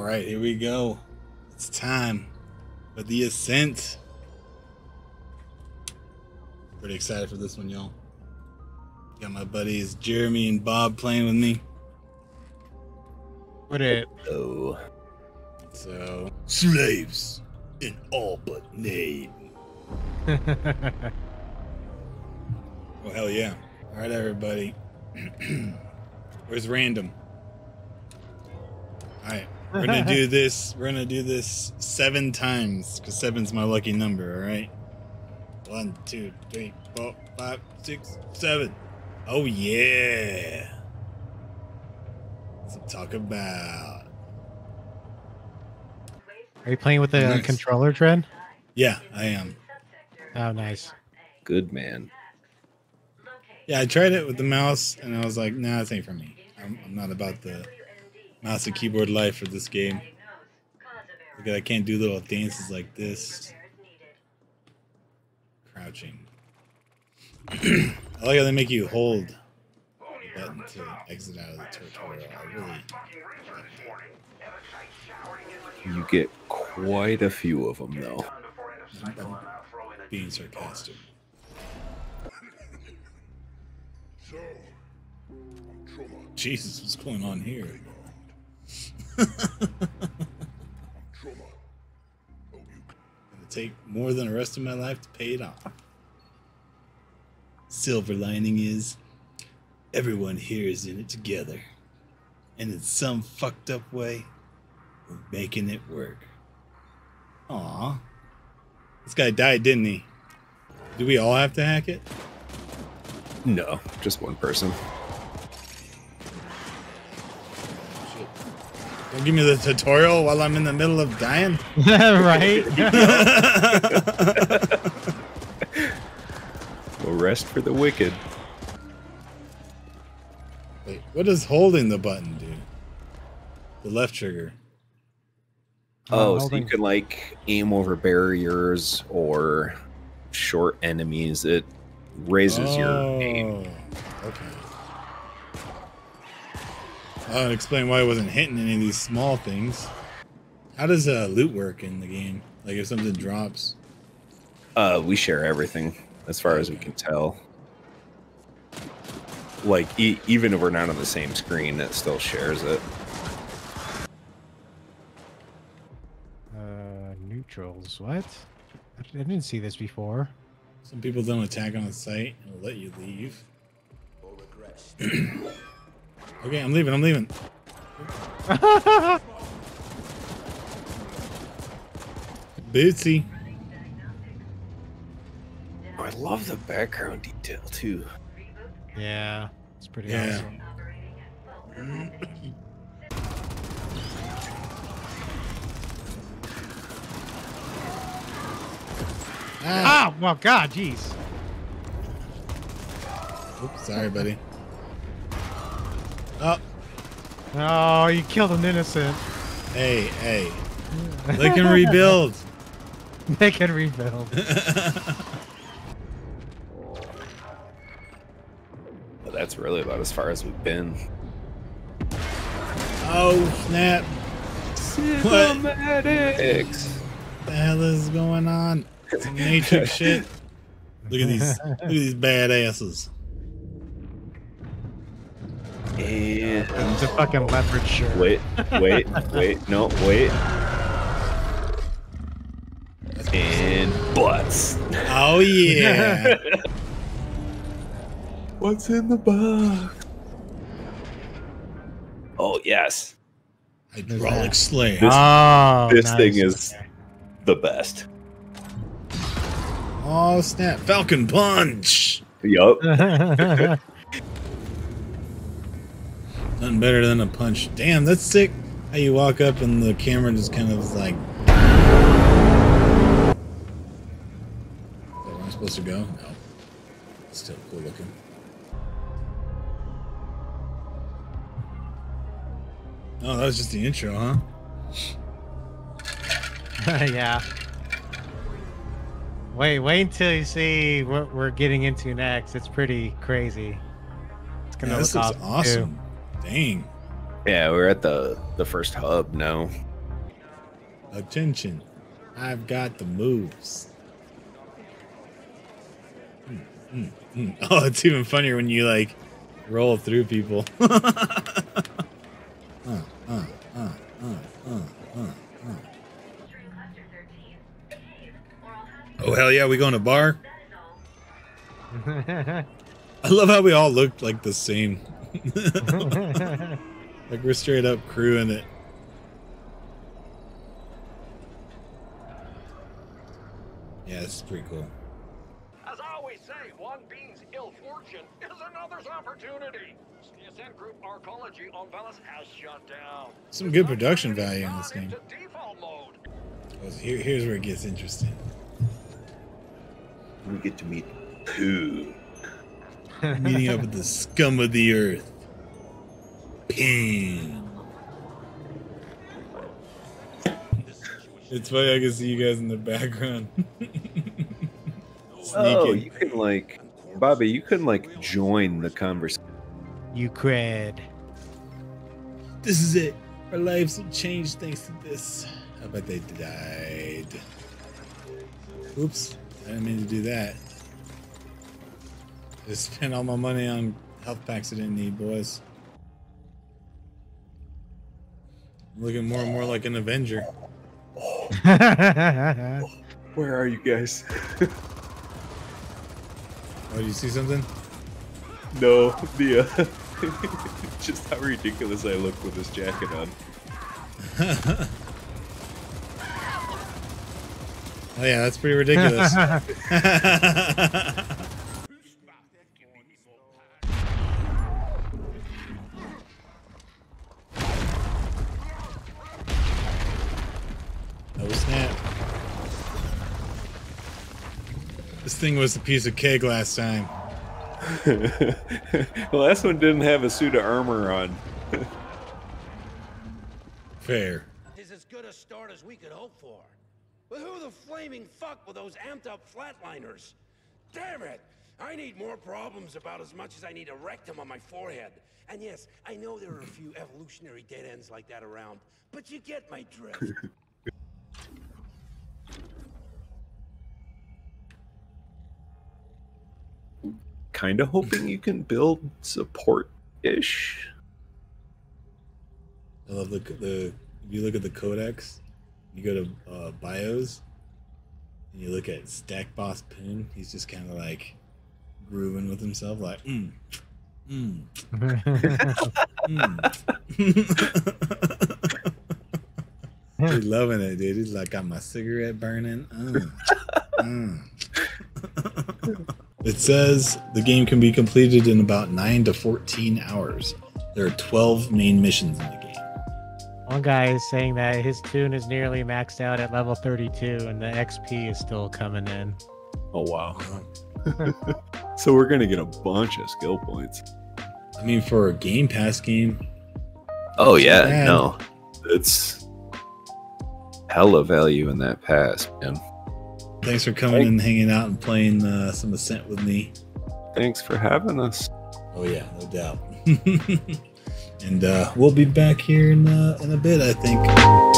All right, here we go. It's time for the ascent. Pretty excited for this one, y'all. Got my buddies Jeremy and Bob playing with me. What it? Oh. So, slaves in all but name. Well, hell yeah. All right, everybody. Where's random? All right, we're gonna do this. We're gonna do this seven times because seven's my lucky number. All right. One, two, three, four, five, six, seven. Oh yeah. Let's talk about. Are you playing with the uh, Nice. controller, Dren? Yeah, I am. Oh, nice. Good man. Yeah, I tried it with the mouse, and I was like, "Nah, this ain't for me. I'm, I'm not about the mouse and keyboard life for this game. Because I can't do little dances like this. Crouching. I like how they make you hold the button to exit out of the tutorial. I really You get quite a few of them, though. I'm being sarcastic. Jesus, what's going on here? Take more than the rest of my life to pay it off. Silver lining is everyone here is in it together. And in some fucked up way, we're making it work. Aw. This guy died, didn't he? Do we all have to hack it? No, just one person. Don't give me the tutorial while I'm in the middle of dying. right? No rest for the wicked. Wait, what does holding the button do? The left trigger. Oh, so you can like aim over barriers or short enemies. It raises your aim. Oh, Okay. That would explain why I wasn't hitting any of these small things. How does uh, loot work in the game? Like if something drops. Uh, we share everything as far as we can tell. Like e- even if we're not on the same screen, it still shares it. uh, neutrals. What? I I didn't see this before. Some people don't attack on the site and let you leave. okay, I'm leaving. I'm leaving. Bootsy. Oh, I love the background detail too. Yeah, it's pretty Yeah. awesome. Ah! Ah, well, God, jeez. Oops, sorry, buddy. Oh, Oh, you killed an innocent. hey, hey. They can rebuild. they can rebuild. But that's really about as far as we've been. oh, snap. What X. the hell is going on? Some Matrix shit. Look at these. Look at these badasses. And It's a fucking leopard shirt. wait, wait, wait, no, wait. And butts. Oh yeah. What's in the box? Oh yes, Hydraulic Slayer. This- oh, this nice. thing is the best. Oh snap! Falcon Punch. Yup. Nothing better than a punch. Damn, that's sick. How you walk up and the camera just kind of like. Where I'm supposed to go? No. Still cool looking. Oh, that was just the intro, huh? yeah. Wait, wait until you see what we're getting into next. It's pretty crazy. It's gonna Yeah, this look awesome. awesome. Dang. Yeah, we're at the the first hub now. Attention. I've got the moves. Mm, mm, mm. Oh, it's even funnier when you like roll through people. uh, uh, uh, uh, uh, uh, uh. Oh hell yeah, we going to bar? I love how we all looked like the same. like we're straight up crewing it. Yeah, this is pretty cool. As I always say, one bean's ill fortune is another's opportunity. CSN Group Arcology on Veles has shut down. Some good production value in this game. Default mode. Oh, Here, here's where it gets interesting. We get to meet Pooh. Meeting up with the scum of the earth. Ping. It's funny I can see you guys in the background. Oh, you can like, Bobby, you can like join the conversation. you cred. This is it. Our lives will change thanks to this. I bet they died. Oops. I didn't mean to do that. Just spent all my money on health packs I didn't need, boys. I'm looking more and more like an Avenger. Where are you guys? Oh, do you see something? no, the uh, just how ridiculous I look with this jacket on. Oh yeah, that's pretty ridiculous. Oh snap. This thing was a piece of cake last time. the last one didn't have a suit of armor on. Fair. is as good a start as we could hope for. But who the flaming fuck were those amped up flatliners? Damn it! I need more problems about as much as I need a rectum on my forehead. And yes, I know there are a few evolutionary dead ends like that around, but you get my drift. Kind of hoping you can build support ish. I love the the. If you look at the codex, you go to uh, bios, and you look at Stack Boss Poone. He's just kind of like grooving with himself, like mm, mm, mm. He's loving it, dude. He's like, got my cigarette burning. Mm, mm. it says the game can be completed in about nine to fourteen hours. There are twelve main missions in the game. One guy is saying that his tune is nearly maxed out at level 32 and the XP is still coming in. Oh wow. so we're gonna get a bunch of skill points. I mean, for a Game Pass game, Oh yeah, bad. no. It's hella value in that pass, man. Thanks for coming Hey. and hanging out and playing uh, some Ascent with me. Thanks for having us. Oh yeah, no doubt. and uh, we'll be back here in uh, in a bit, I think.